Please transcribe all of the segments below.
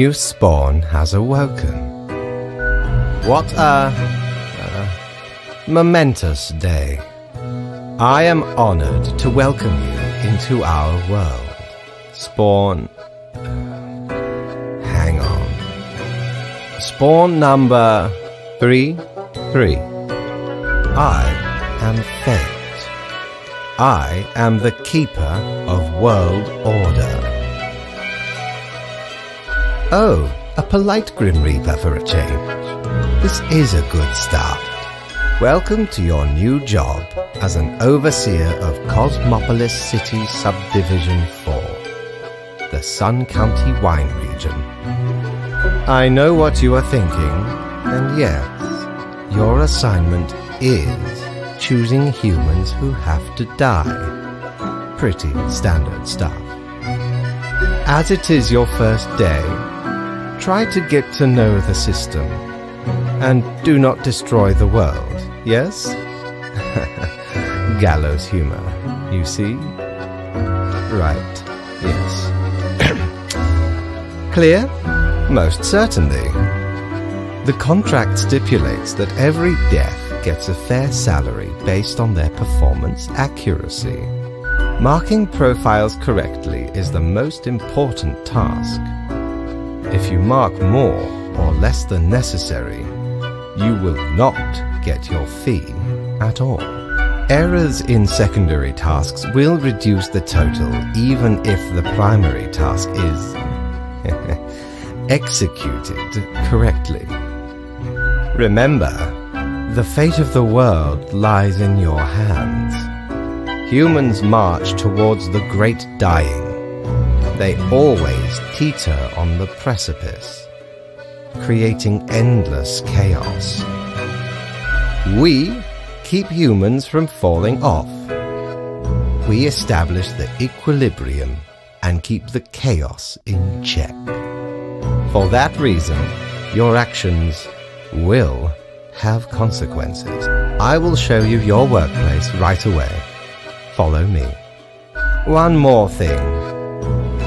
new spawn has awoken. What a, a momentous day. I am honored to welcome you into our world. Spawn. Hang on. Spawn number three, three. I am Fate. I am the keeper of world order. Oh, a polite Grim Reaper for a change. This is a good start. Welcome to your new job as an overseer of Cosmopolis City Subdivision 4, the Sun County Wine Region. I know what you are thinking, and yes, your assignment is choosing humans who have to die. Pretty standard stuff. As it is your first day, try to get to know the system. And do not destroy the world, yes? Gallows humor, you see? Right, yes. Clear? Most certainly. The contract stipulates that every death gets a fair salary based on their performance accuracy. Marking profiles correctly is the most important task. If you mark more or less than necessary, you will not get your fee at all. Errors in secondary tasks will reduce the total even if the primary task is executed correctly. Remember, the fate of the world lies in your hands. Humans march towards the great dying. They always teeter on the precipice, creating endless chaos. We keep humans from falling off. We establish the equilibrium and keep the chaos in check. For that reason, your actions will have consequences. I will show you your workplace right away. Follow me. One more thing.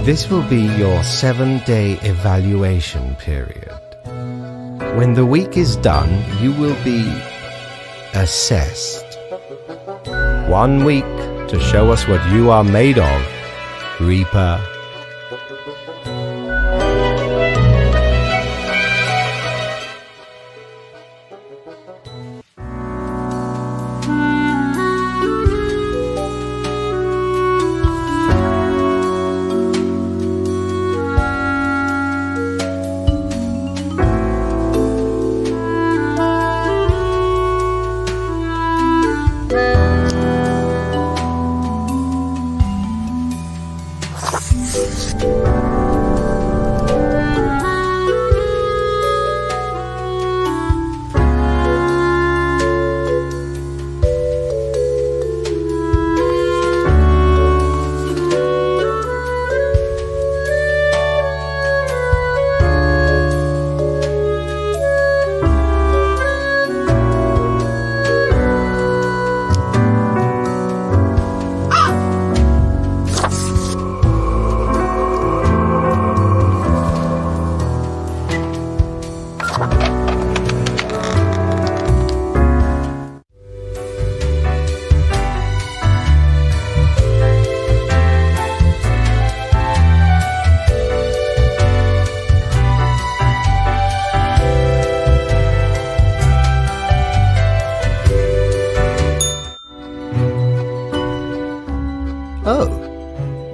This will be your seven day evaluation period. When the week is done, you will be assessed. One week to show us what you are made of, Reaper.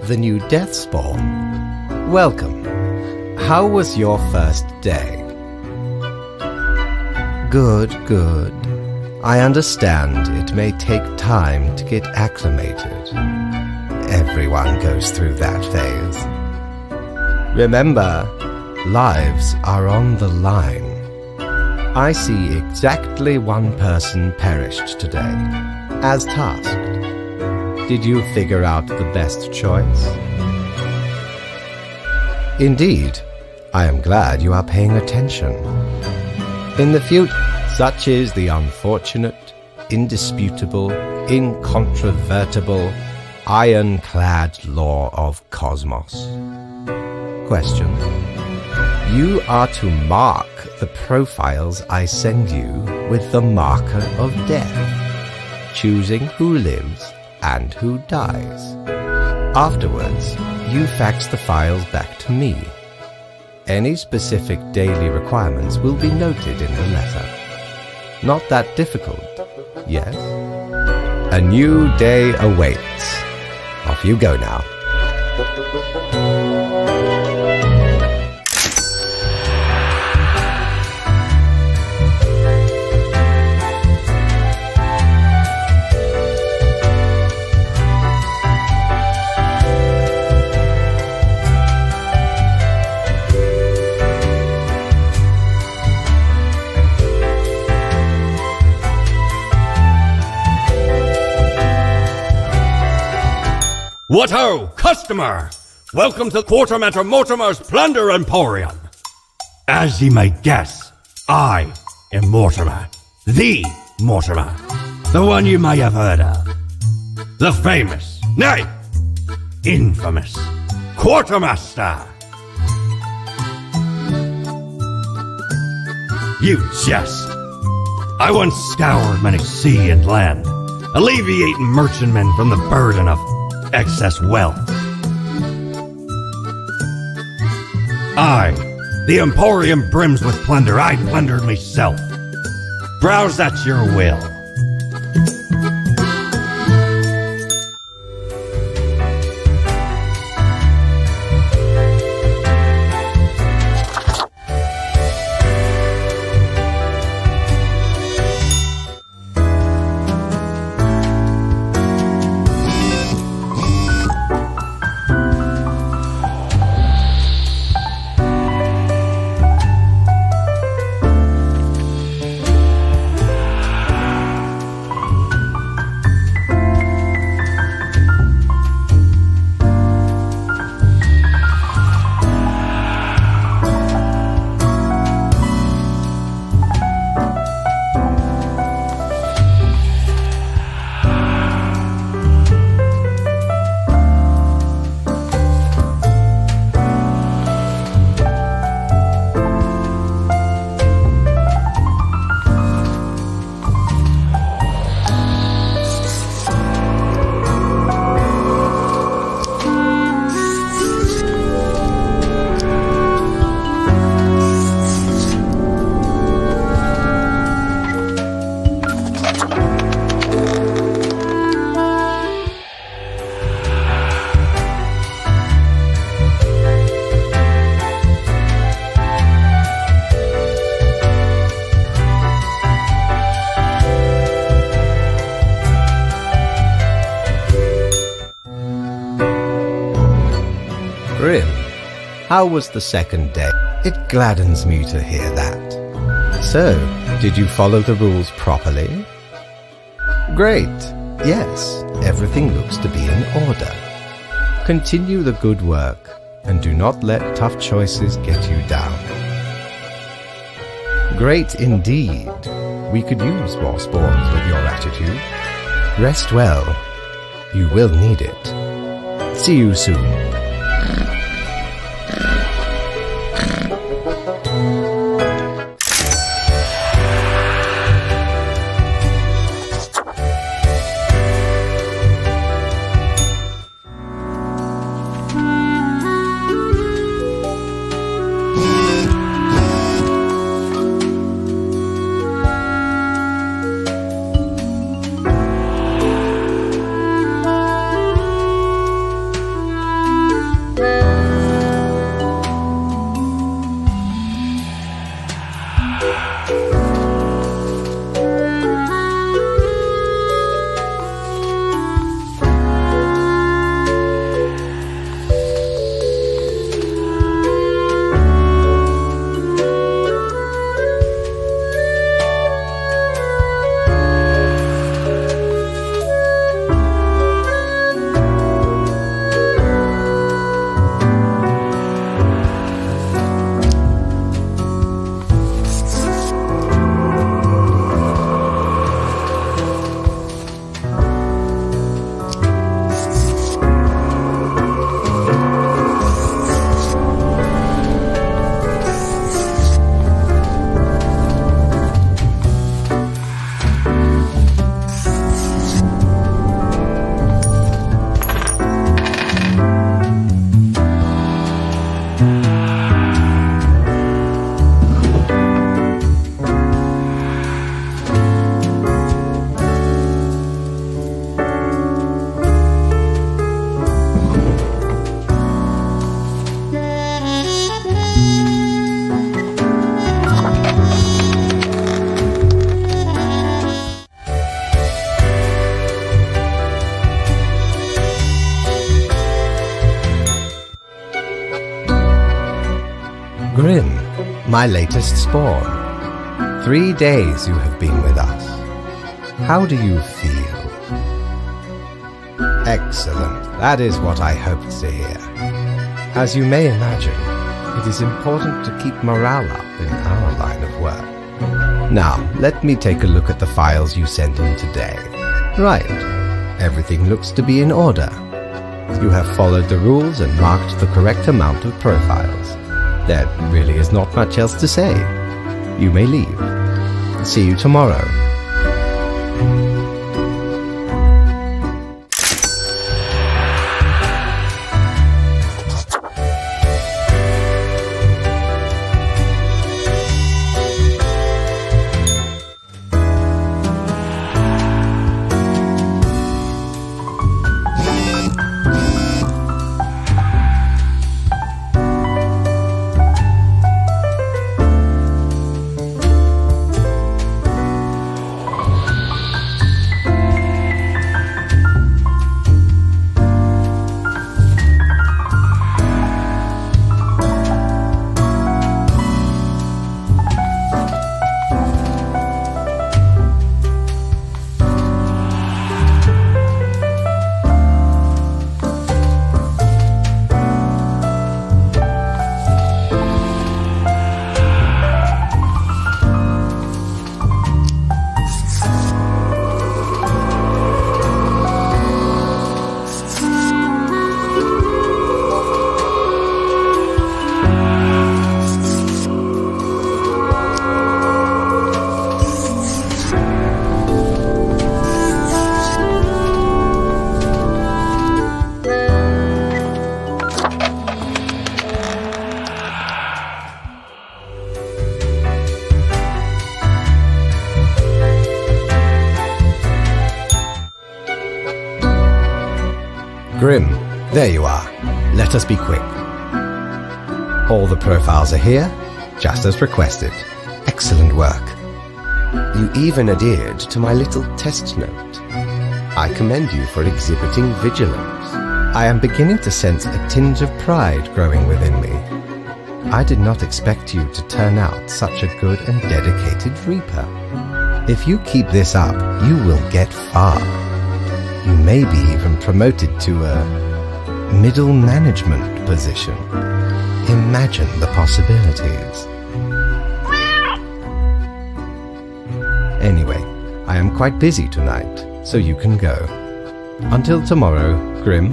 The new death spawn. Welcome. How was your first day? Good, good. I understand it may take time to get acclimated. Everyone goes through that phase. Remember, lives are on the line. I see exactly one person perished today, as tasked. Did you figure out the best choice? Indeed, I am glad you are paying attention. In the future, such is the unfortunate, indisputable, incontrovertible, ironclad law of cosmos. Question. You are to mark the profiles I send you with the marker of death, choosing who lives and who dies. Afterwards, you fax the files back to me. Any specific daily requirements will be noted in the letter. Not that difficult, yes? A new day awaits. Off you go now. What ho, customer! Welcome to Quartermaster Mortimer's Plunder Emporium. As ye may guess, I am Mortimer, the Mortimer, the one you may have heard of. The famous, nay, infamous Quartermaster. You jest. I once scoured many sea and land, alleviating merchantmen from the burden of excess wealth. I, the Emporium brims with plunder, I plundered myself. Browse at your will. How was the second day? It gladdens me to hear that. So, did you follow the rules properly? Great. Yes, everything looks to be in order. Continue the good work and do not let tough choices get you down. Great indeed. We could use more spawns with your attitude. Rest well. You will need it. See you soon. My latest spawn. Three days you have been with us. How do you feel? Excellent. That is what I hoped to hear. As you may imagine, it is important to keep morale up in our line of work. Now, let me take a look at the files you sent in today. Right. Everything looks to be in order. You have followed the rules and marked the correct amount of profiles. There really is not much else to say. You may leave. See you tomorrow. Are here, just as requested. Excellent work. You even adhered to my little test note. I commend you for exhibiting vigilance. I am beginning to sense a tinge of pride growing within me. I did not expect you to turn out such a good and dedicated Reaper. If you keep this up, you will get far. You may be even promoted to a middle management position. Imagine the possibilities. Anyway, I am quite busy tonight, so you can go. Until tomorrow, Grim.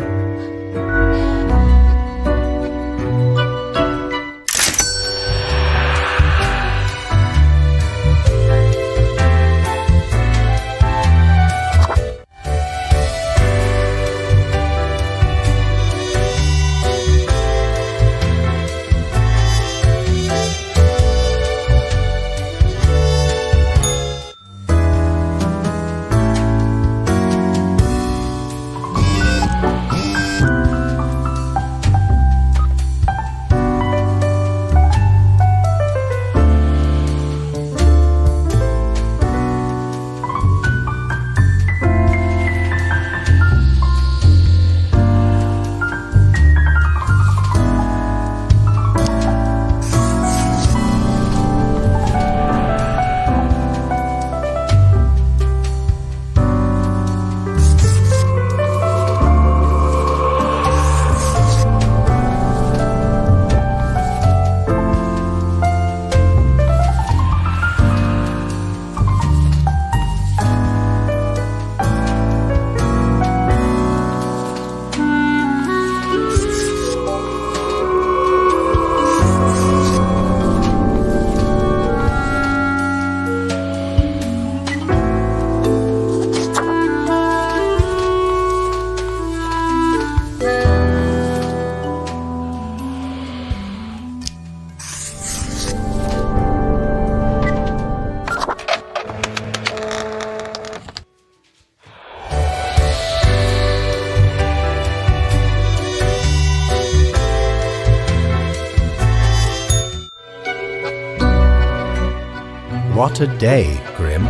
What a day, Grim.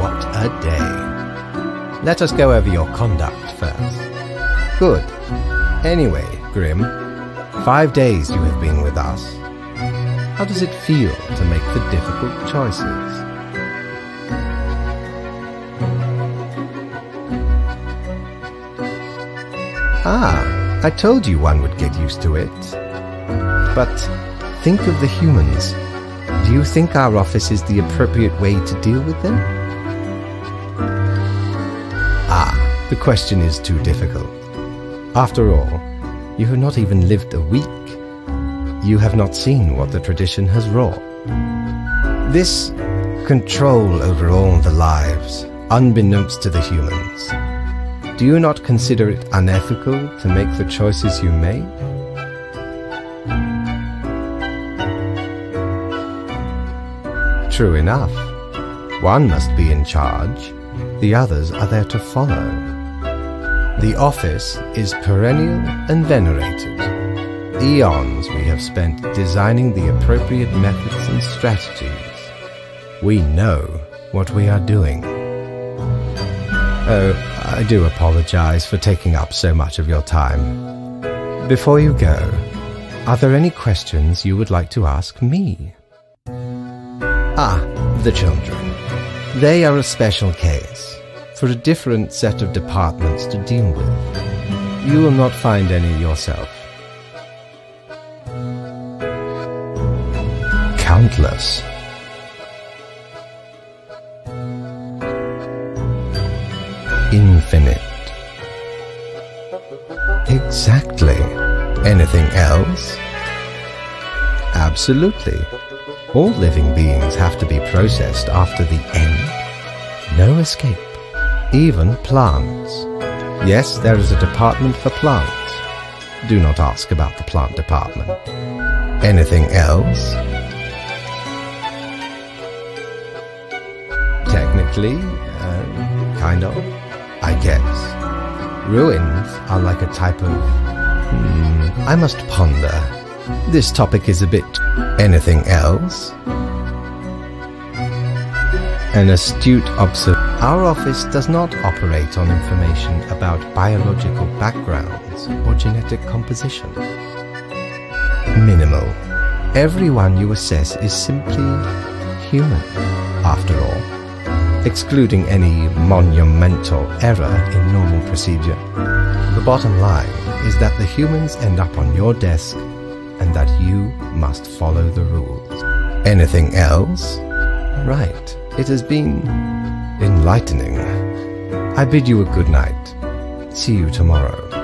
What a day. Let us go over your conduct first. Good. Anyway, Grim, five days you have been with us. How does it feel to make the difficult choices? Ah, I told you one would get used to it. But think of the humans. Do you think our office is the appropriate way to deal with them? Ah, the question is too difficult. After all, you have not even lived a week. You have not seen what the tradition has wrought. This control over all the lives, unbeknownst to the humans, do you not consider it unethical to make the choices you made? True enough. One must be in charge, the others are there to follow. The office is perennial and venerated. Eons we have spent designing the appropriate methods and strategies. We know what we are doing. Oh, I do apologize for taking up so much of your time. Before you go, are there any questions you would like to ask me? Ah, the children. They are a special case, for a different set of departments to deal with. You will not find any yourself. Countless. Infinite. Exactly. Anything else? Absolutely. All living beings have to be processed after the end. No escape. Even plants. Yes, there is a department for plants. Do not ask about the plant department. Anything else? Technically, uh, kind of, I guess. Ruins are like a type of. Hmm, I must ponder. This topic is a bit. Anything else? An astute observer. Our office does not operate on information about biological backgrounds or genetic composition. Minimal. Everyone you assess is simply human, after all, excluding any monumental error in normal procedure. The bottom line is that the humans end up on your desk and that you must follow the rules. Anything else? Right. It has been enlightening. I bid you a good night. See you tomorrow.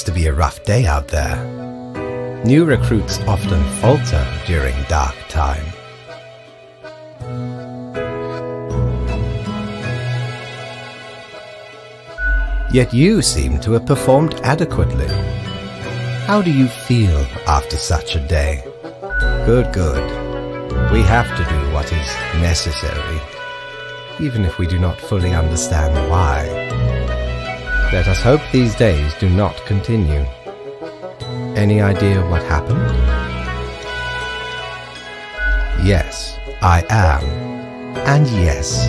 Looks to be a rough day out there. New recruits often falter during dark time. Yet you seem to have performed adequately. How do you feel after such a day? Good, good. We have to do what is necessary, even if we do not fully understand why. Let us hope these days do not continue. Any idea what happened? Yes, I am. And yes,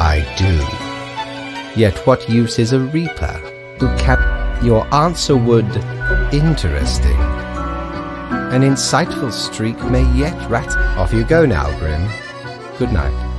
I do. Yet what use is a reaper who can... Your answer would... Interesting. An insightful streak may yet rat... Off you go now, Grim. Good night.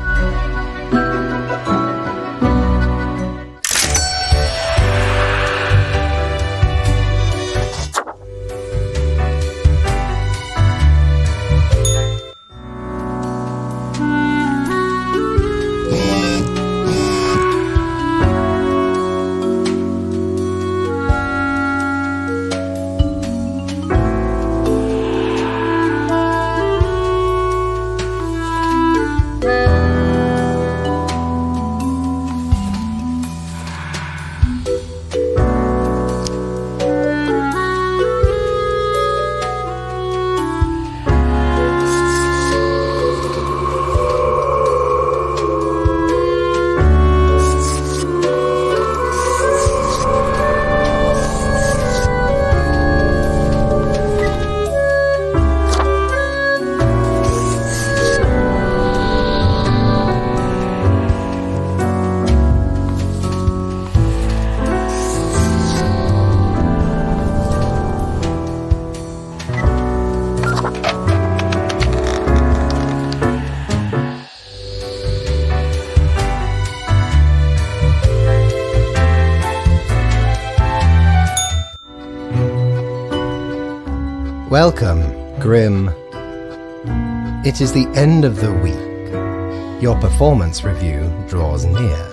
It is the end of the week. Your performance review draws near.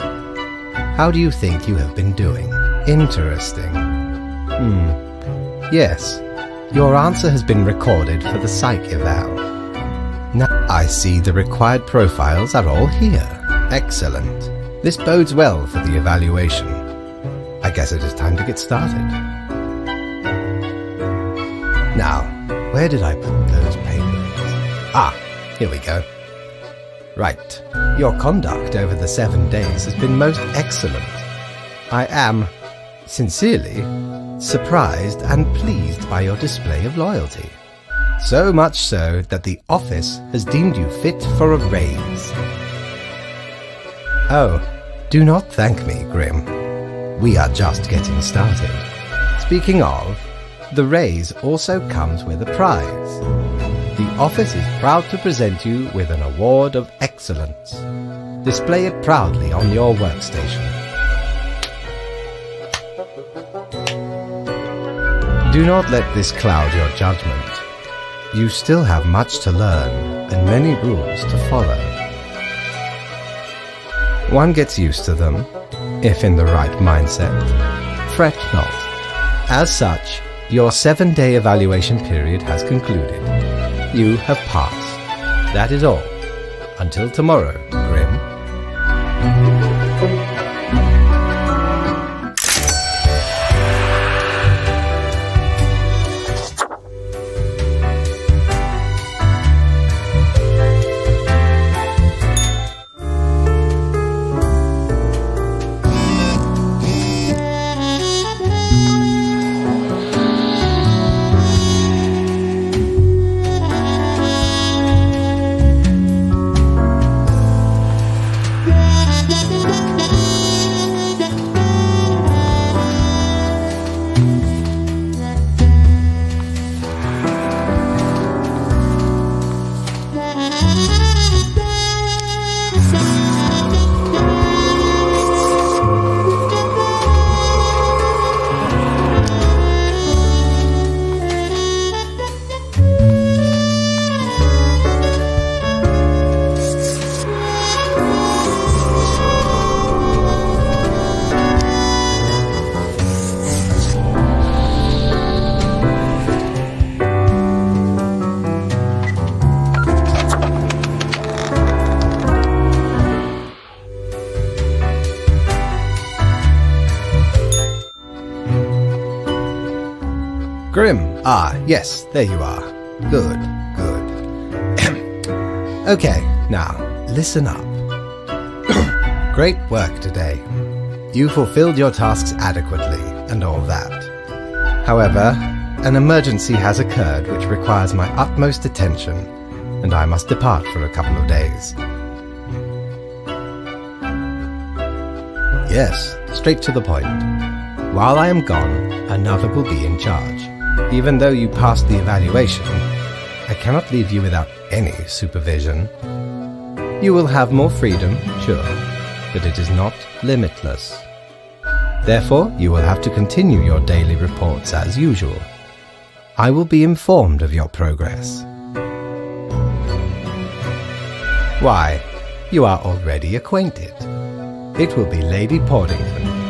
How do you think you have been doing? Interesting. Hmm. Yes, your answer has been recorded for the psych eval. Now I see the required profiles are all here. Excellent. This bodes well for the evaluation. I guess it is time to get started. Now, where did I put here we go. Right. Your conduct over the seven days has been most excellent. I am, sincerely, surprised and pleased by your display of loyalty. So much so that the office has deemed you fit for a raise. Oh, do not thank me, Grim. We are just getting started. Speaking of, the raise also comes with a prize. The office is proud to present you with an award of excellence. Display it proudly on your workstation. Do not let this cloud your judgment. You still have much to learn and many rules to follow. One gets used to them, if in the right mindset. Fret not. As such, your seven day evaluation period has concluded. You have passed. That is all. Until tomorrow, Ah, yes, there you are. Good, good. okay, now, listen up. Great work today. You fulfilled your tasks adequately, and all that. However, an emergency has occurred which requires my utmost attention, and I must depart for a couple of days. Yes, straight to the point. While I am gone, another will be in charge. Even though you passed the evaluation, I cannot leave you without any supervision. You will have more freedom, sure, but it is not limitless. Therefore, you will have to continue your daily reports as usual. I will be informed of your progress. Why, you are already acquainted. It will be Lady Portington,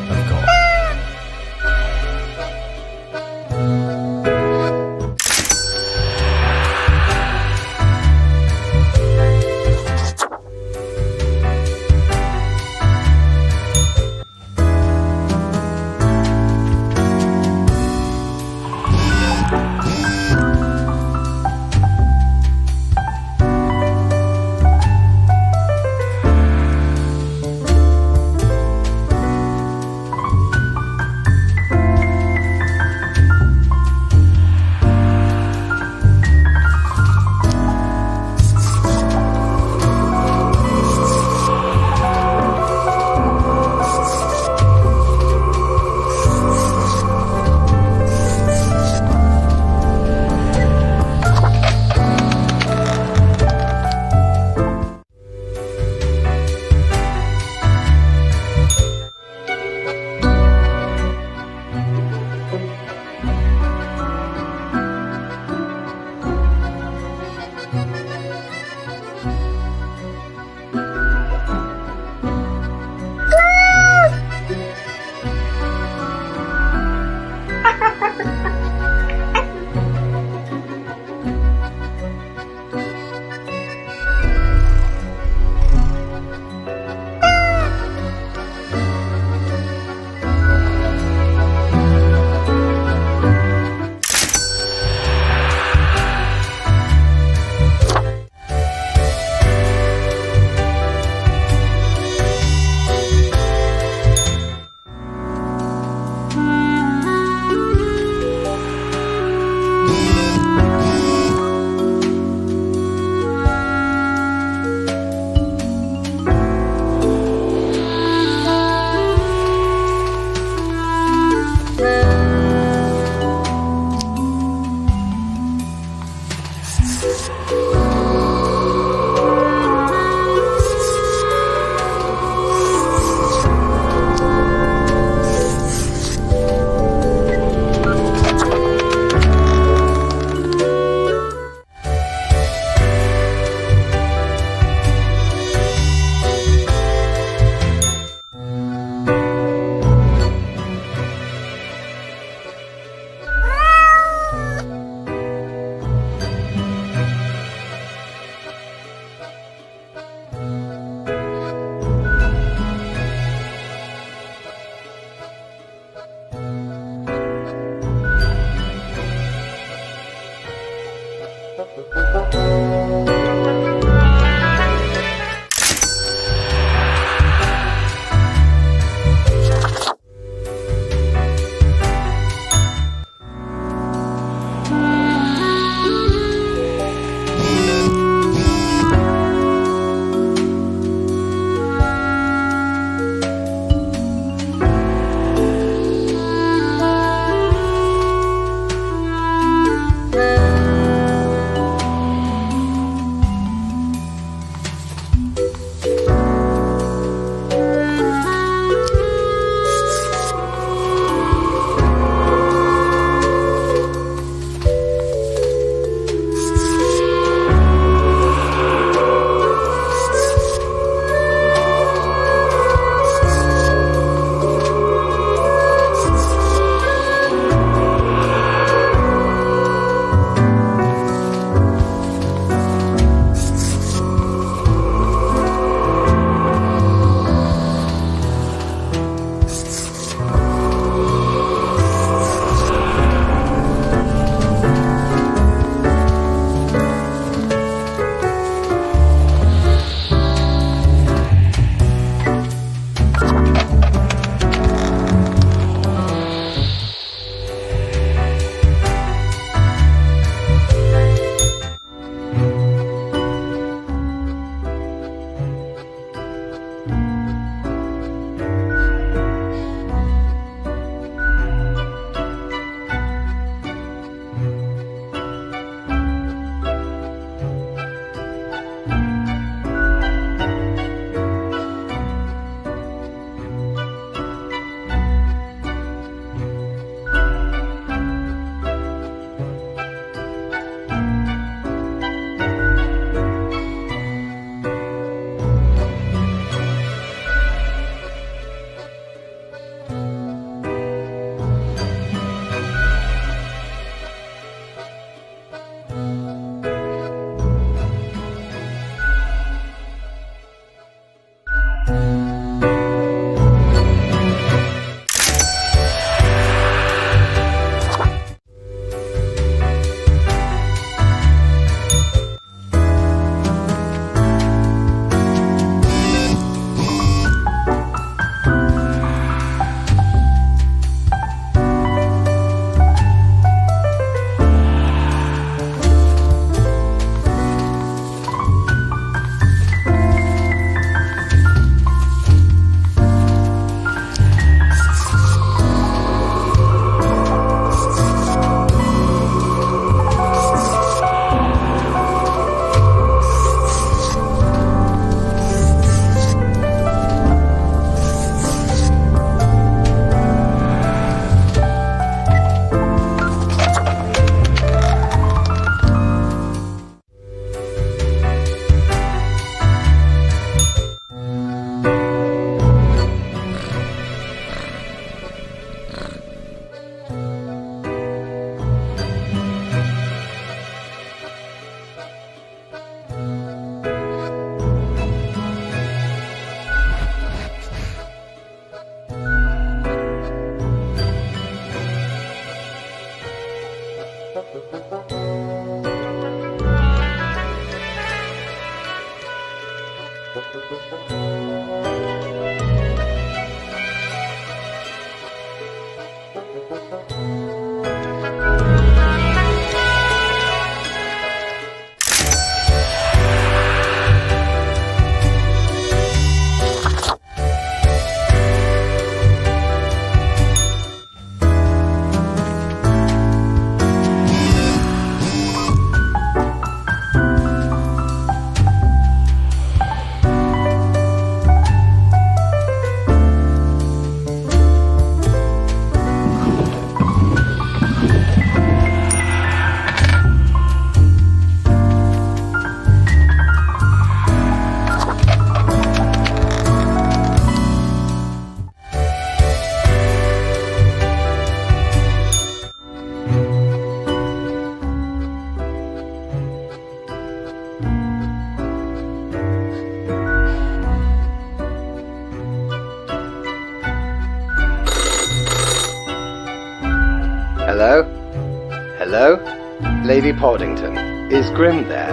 Lady Poddington, is Grim there?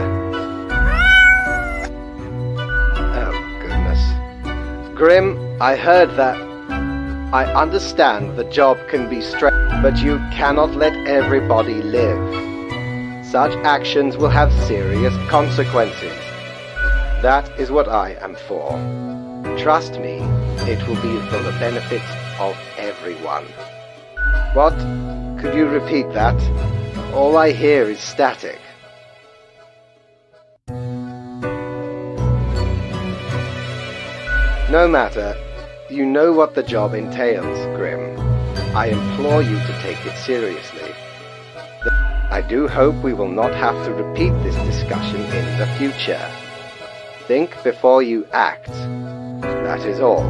Oh, goodness. Grim, I heard that. I understand the job can be stressful, but you cannot let everybody live. Such actions will have serious consequences. That is what I am for. Trust me, it will be for the benefit of everyone. What? Could you repeat that? All I hear is static. No matter. You know what the job entails, Grim. I implore you to take it seriously. I do hope we will not have to repeat this discussion in the future. Think before you act. That is all.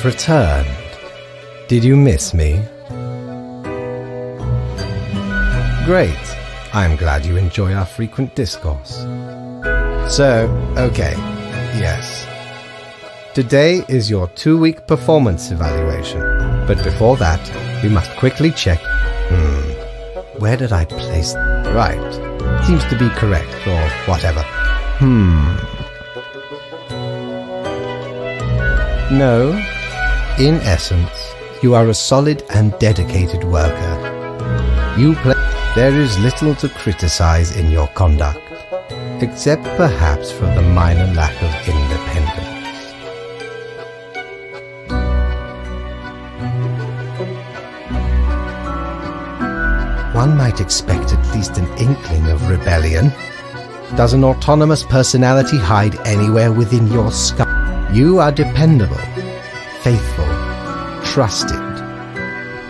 Have returned. Did you miss me? Great. I'm glad you enjoy our frequent discourse. So, okay, yes. Today is your two week performance evaluation, but before that, we must quickly check. Hmm, where did I place. Right. Seems to be correct, or whatever. Hmm. No. In essence, you are a solid and dedicated worker. You play. There is little to criticize in your conduct, except perhaps for the minor lack of independence. One might expect at least an inkling of rebellion. Does an autonomous personality hide anywhere within your skull? You are dependable, faithful, trusted.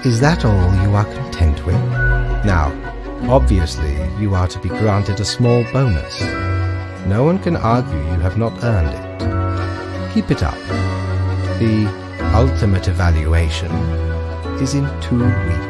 Is that all you are content with? Now, obviously, you are to be granted a small bonus. No one can argue you have not earned it. Keep it up. The ultimate evaluation is in two weeks.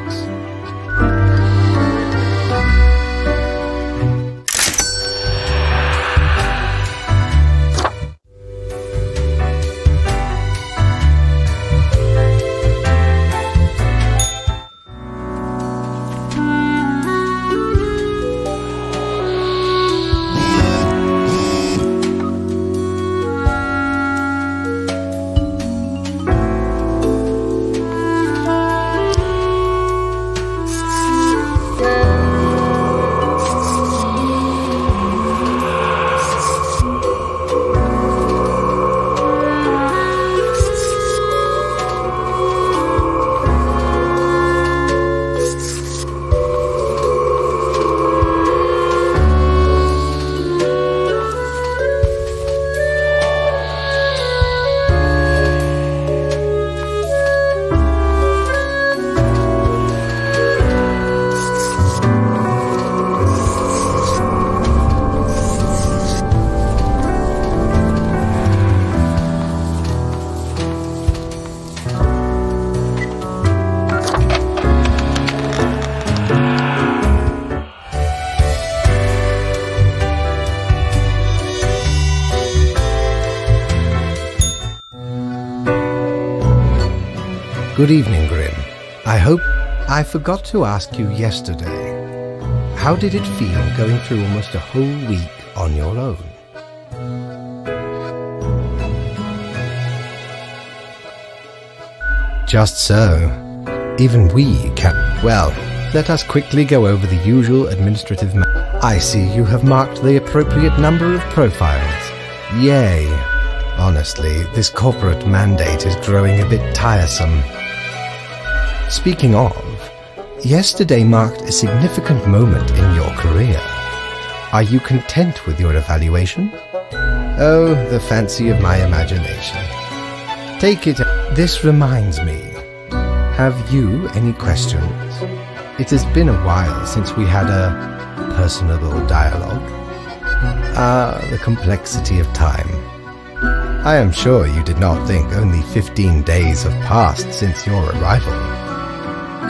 Good evening, Grim. I hope I forgot to ask you yesterday. How did it feel going through almost a whole week on your own? Just so. Even we can. Well, let us quickly go over the usual administrative. I see you have marked the appropriate number of profiles. Yay. Honestly, this corporate mandate is growing a bit tiresome. Speaking of, yesterday marked a significant moment in your career. Are you content with your evaluation? Oh, the fancy of my imagination. Take it. This reminds me. Have you any questions? It has been a while since we had a personable dialogue. Ah, the complexity of time. I am sure you did not think only 15 days have passed since your arrival.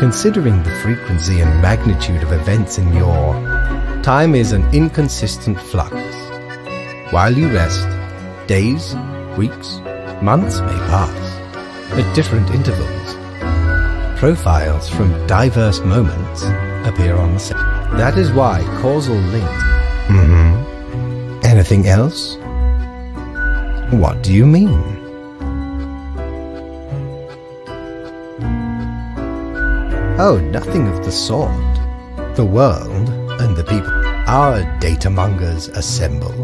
Considering the frequency and magnitude of events in your time is an inconsistent flux. While you rest, days, weeks, months may pass at different intervals. Profiles from diverse moments appear on the same. That is why causal link. Mm-hmm. Anything else? What do you mean? Oh, nothing of the sort. The world and the people. Our data mongers assemble,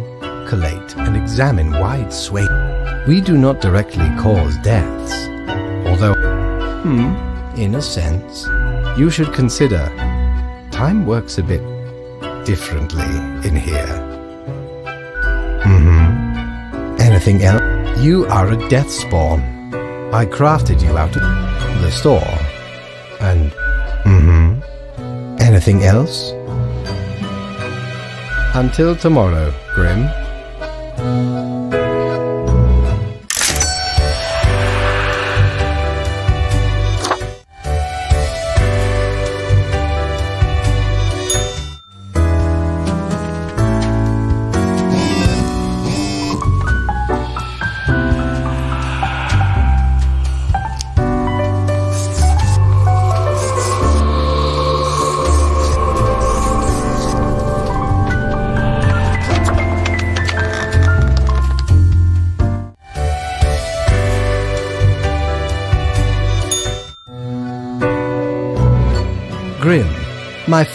collate, and examine wide swathes. We do not directly cause deaths, although, hmm, in a sense, you should consider time works a bit differently in here. Mm-hmm. Anything else? You are a death spawn. I crafted you out of the store. Anything else? Until tomorrow, Grim.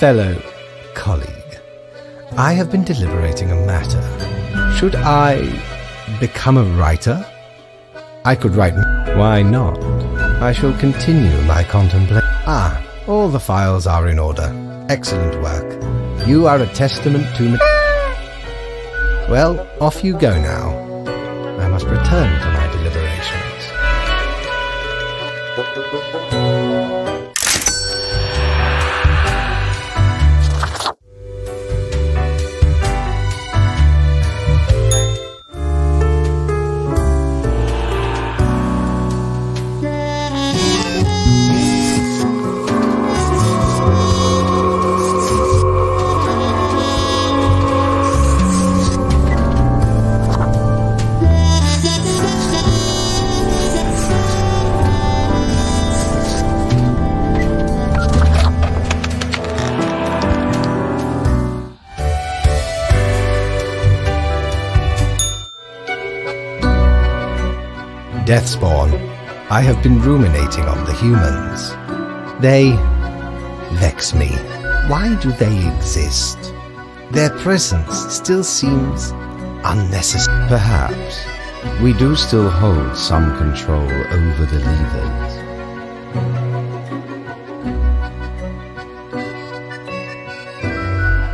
fellow colleague, I have been deliberating a matter. Should I become a writer? I could write. Why not? I shall continue my contemplation. Ah, all the files are in order. Excellent work. You are a testament to me. Well, off you go now. I must return to my deliberations. Deathspawn, I have been ruminating on the humans. They vex me. Why do they exist? Their presence still seems unnecessary. Perhaps we do still hold some control over the levers.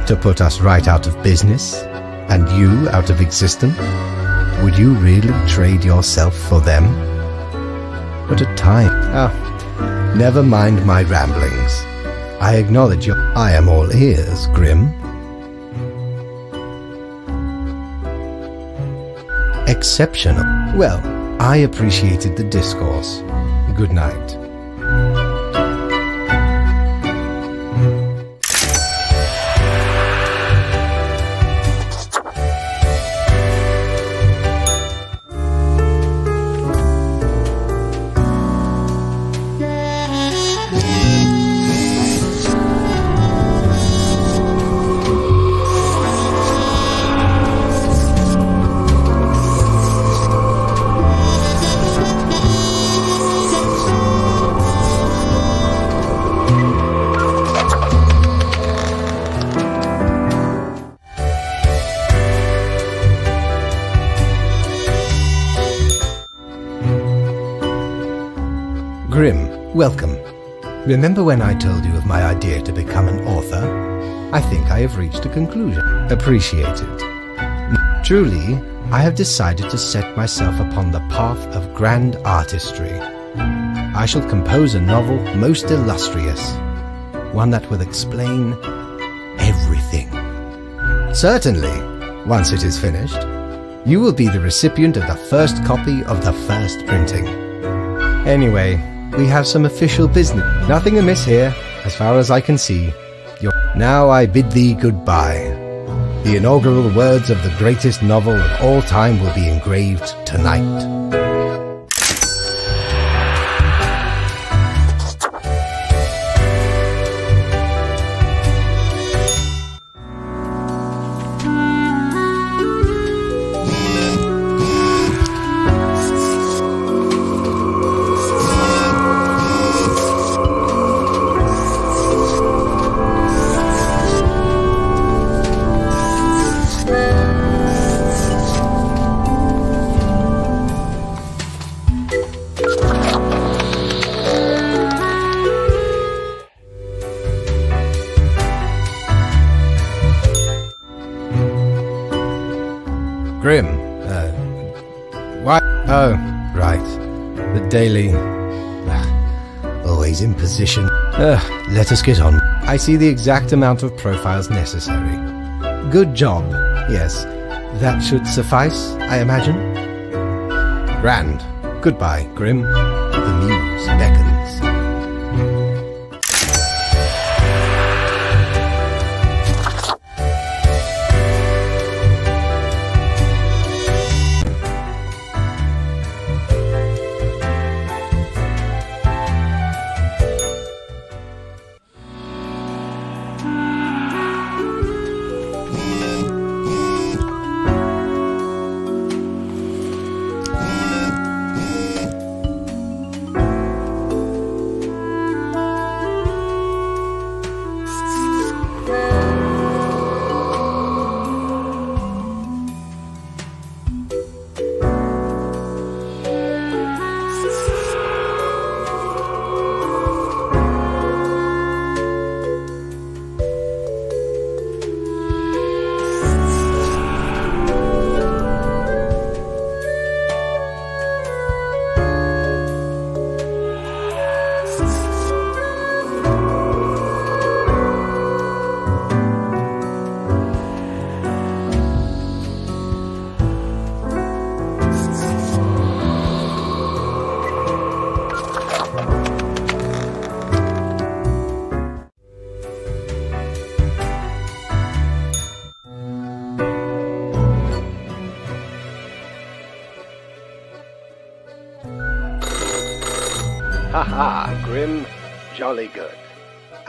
To put us right out of business and you out of existence? Would you really trade yourself for them? What a time. Ah, never mind my ramblings. I acknowledge your. I am all ears, Grim. Exceptional. Well, I appreciated the discourse. Good night. Remember when I told you of my idea to become an author? I think I have reached a conclusion. Appreciate it. Truly, I have decided to set myself upon the path of grand artistry. I shall compose a novel most illustrious, one that will explain everything. Certainly, once it is finished, you will be the recipient of the first copy of the first printing. Anyway, we have some official business. Nothing amiss here, as far as I can see. You're now I bid thee goodbye. The inaugural words of the greatest novel of all time will be engraved tonight. Uh, let us get on. I see the exact amount of profiles necessary. Good job. Yes, that should suffice, I imagine. Grand. Goodbye, Grim. The muse beckons.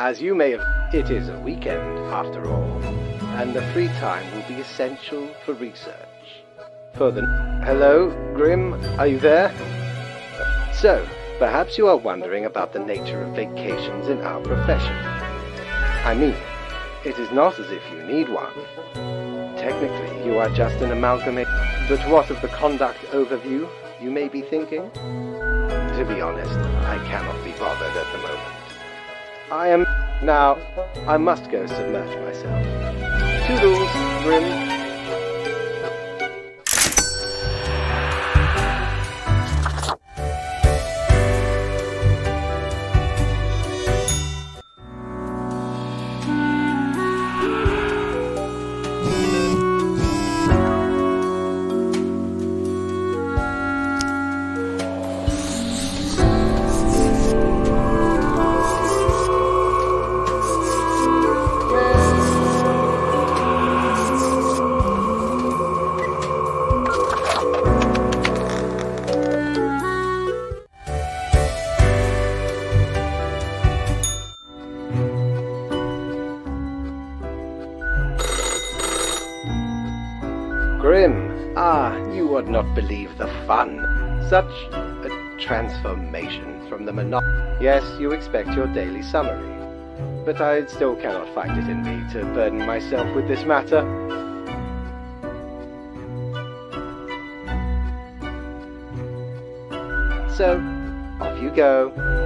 As you may have, it is a weekend after all, and the free time will be essential for research. For the. Hello, Grim, are you there? So, perhaps you are wondering about the nature of vacations in our profession. I mean, it is not as if you need one. Technically, you are just an amalgamate. But what of the conduct overview, you may be thinking? To be honest, I cannot be bothered at the moment. I am. Now, I must go submerge myself. Toodles, Grim. Such a transformation from the mono. Yes, you expect your daily summary. But I still cannot find it in me to burden myself with this matter. So, off you go.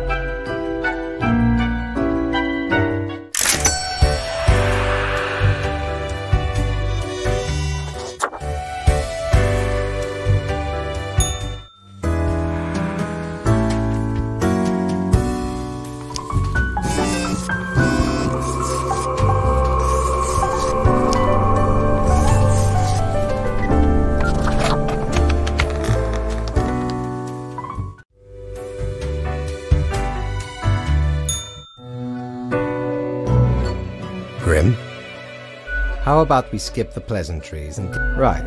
How about we skip the pleasantries and... Right.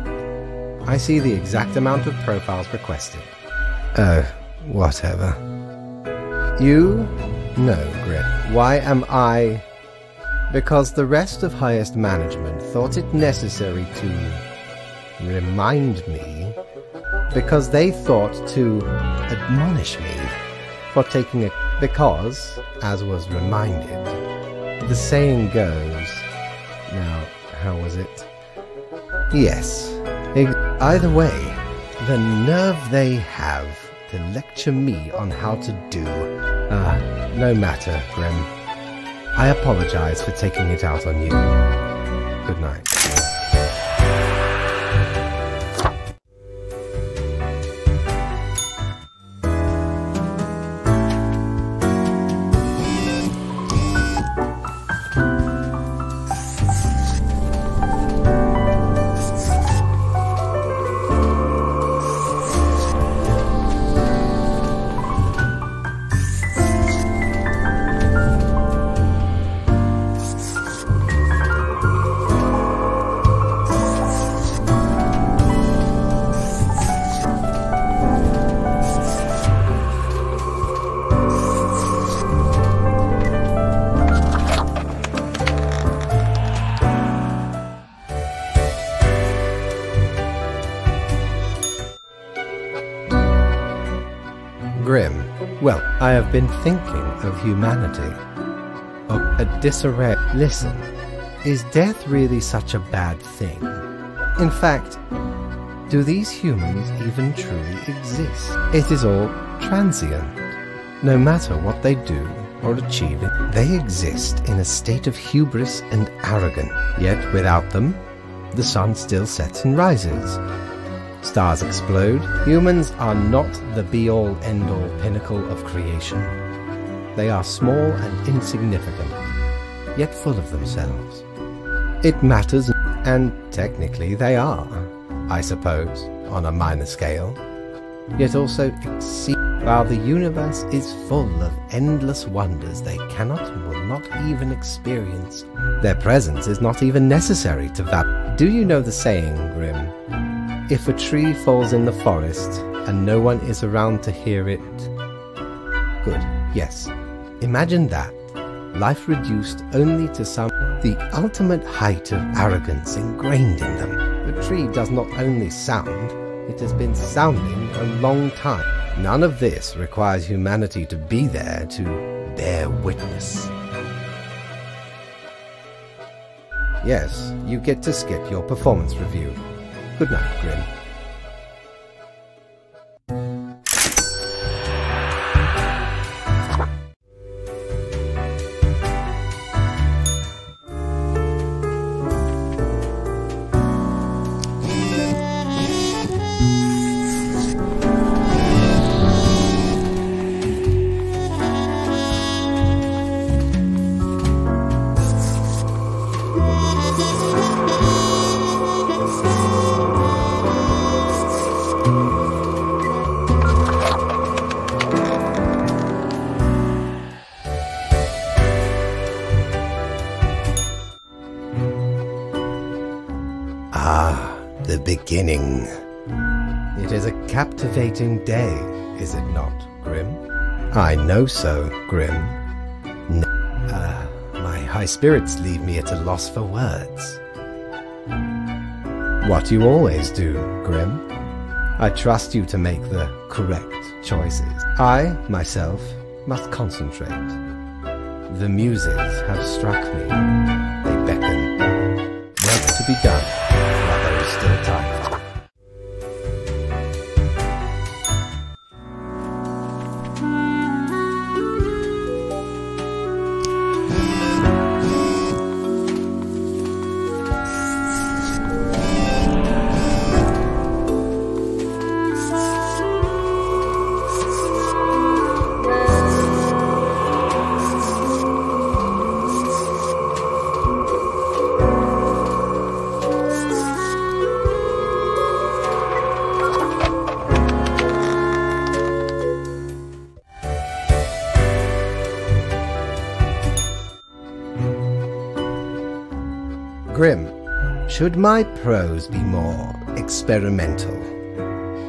I see the exact amount of profiles requested. Oh, whatever. You? No, Grim. Why am I... Because the rest of highest management thought it necessary to... remind me... Because they thought to admonish me for taking a... Because, as was reminded, the saying goes. Now, how was it? Yes. Either way, the nerve they have to lecture me on how to do. Ah, no matter, Grim. I apologize for taking it out on you. Good night. Have been thinking of humanity. Of a disarray. Listen, is death really such a bad thing? In fact, do these humans even truly exist? It is all transient. No matter what they do or achieve, they exist in a state of hubris and arrogance. Yet without them, the sun still sets and rises. Stars explode. Humans are not the be all end all pinnacle of creation. They are small and insignificant, yet full of themselves. It matters, and technically they are, I suppose, on a minor scale. Yet also exceed. While the universe is full of endless wonders they cannot and will not even experience, their presence is not even necessary to val. Do you know the saying, Grim? If a tree falls in the forest and no one is around to hear it Good, yes. Imagine that. Life reduced only to some the ultimate height of arrogance ingrained in them. The tree does not only sound, it has been sounding a long time. None of this requires humanity to be there to bear witness. Yes, you get to skip your performance review. Good night, Grim. So, Grim. Ah, my high spirits leave me at a loss for words. What you always do, Grim. I trust you to make the correct choices. I, myself, must concentrate. The muses have struck me. They beckon. Work to be done while there is still time. Should my prose be more experimental?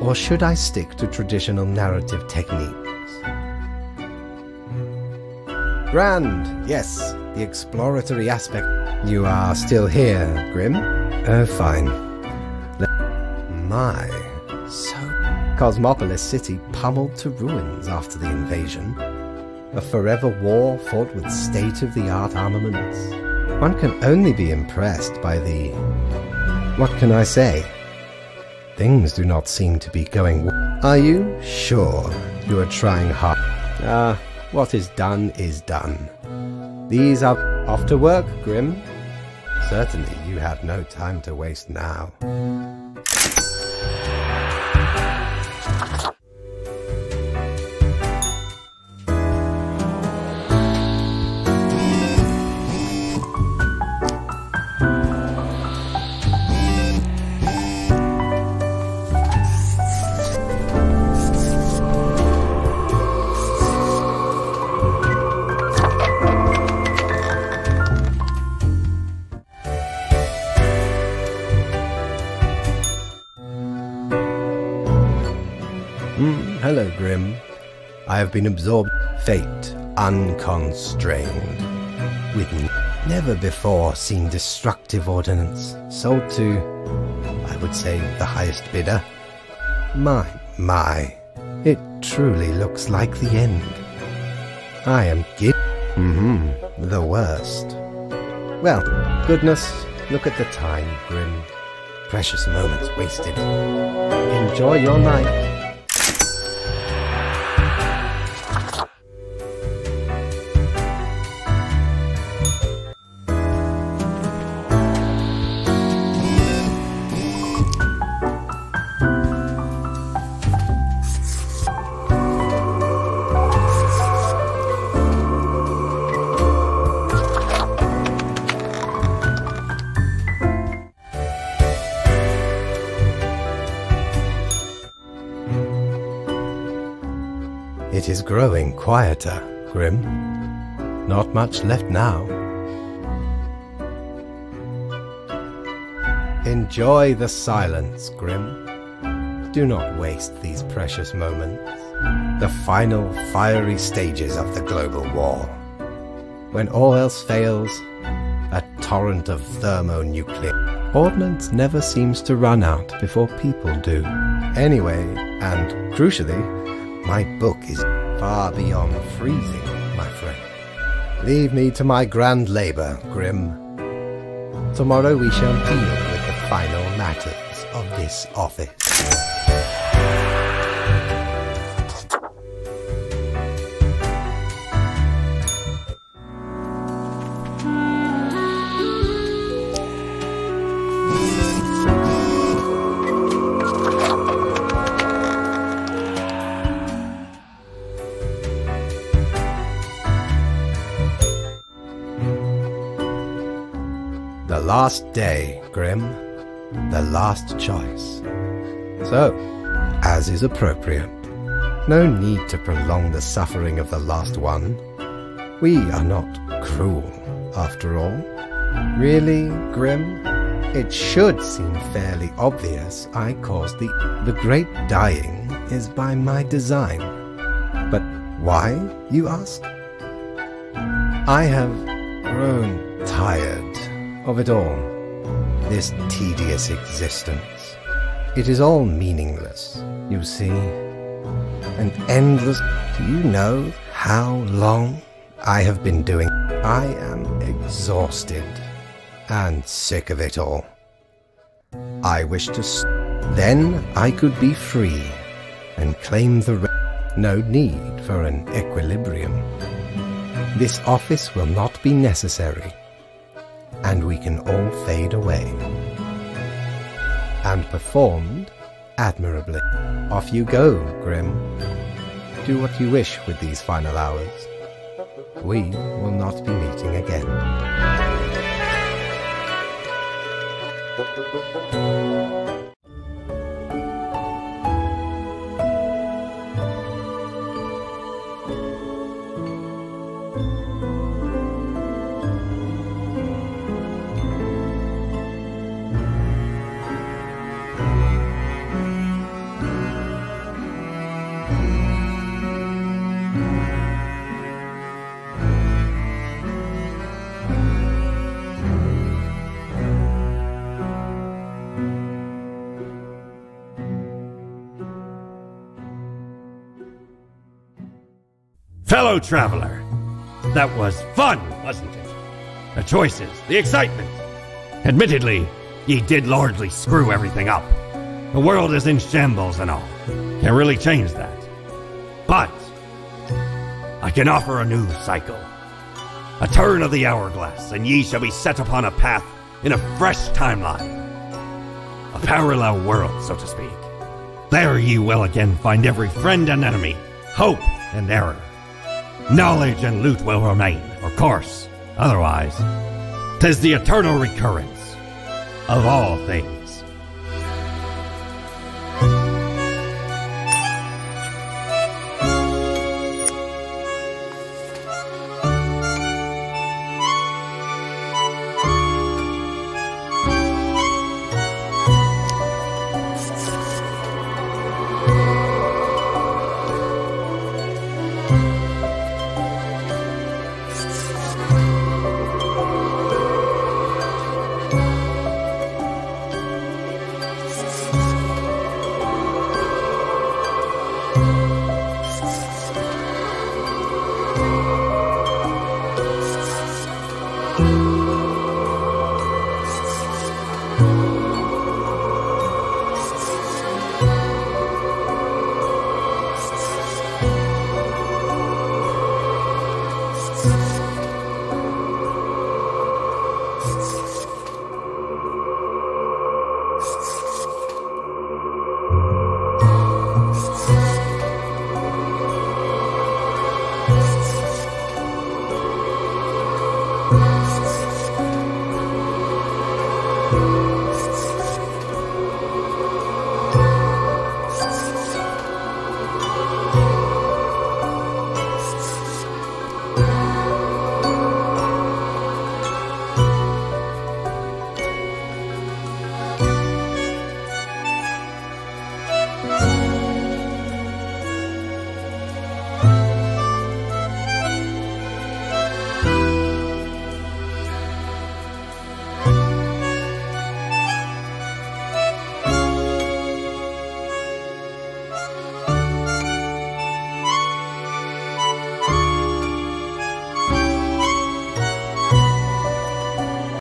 Or should I stick to traditional narrative techniques? Grand, yes, the exploratory aspect. You are still here, Grim? Oh, fine. My, so. Cosmopolis City pummeled to ruins after the invasion. A forever war fought with state of the art armaments. One can only be impressed by the. What can I say? Things do not seem to be going. Are you sure you are trying hard? Ah, what is done is done. These are off to work, Grim. Certainly you have no time to waste now. Have been absorbed fate unconstrained. With never before seen destructive ordnance sold to, I would say, the highest bidder. My, my, it truly looks like the end. I am gi- Mm-hmm, the worst. Well, goodness, look at the time, Grim. Precious moments wasted. Enjoy your night. Growing quieter, Grim. Not much left now. Enjoy the silence, Grim. Do not waste these precious moments. the final fiery stages of the global war. When all else fails, a torrent of thermonuclear ordnance never seems to run out before people do. Anyway, and crucially, my book is far beyond freezing, my friend. Leave me to my grand labor, Grim. Tomorrow we shall deal with the final matters of this office. Last day, Grim. The last choice. So, as is appropriate, no need to prolong the suffering of the last one. We are not cruel, after all. Really, Grim? It should seem fairly obvious I caused the the great dying is by my design. But why, you ask? I have grown tired of it all. This tedious existence. It is all meaningless, you see, and endless. Do you know how long I have been doing? I am exhausted and sick of it all. I wish to. Then I could be free and claim the. No need for an equilibrium. This office will not be necessary and we can all fade away. And performed admirably. Off you go, Grim. Do what you wish with these final hours. We will not be meeting again. Fellow traveler, that was fun, wasn't it? The choices, the excitement. Admittedly, ye did largely screw everything up. The world is in shambles and all. Can't really change that. But I can offer a new cycle. A turn of the hourglass, and ye shall be set upon a path in a fresh timeline. A parallel world, so to speak. There ye will again find every friend and enemy, hope and error. Knowledge and loot will remain, of course. Otherwise, tis the eternal recurrence of all things.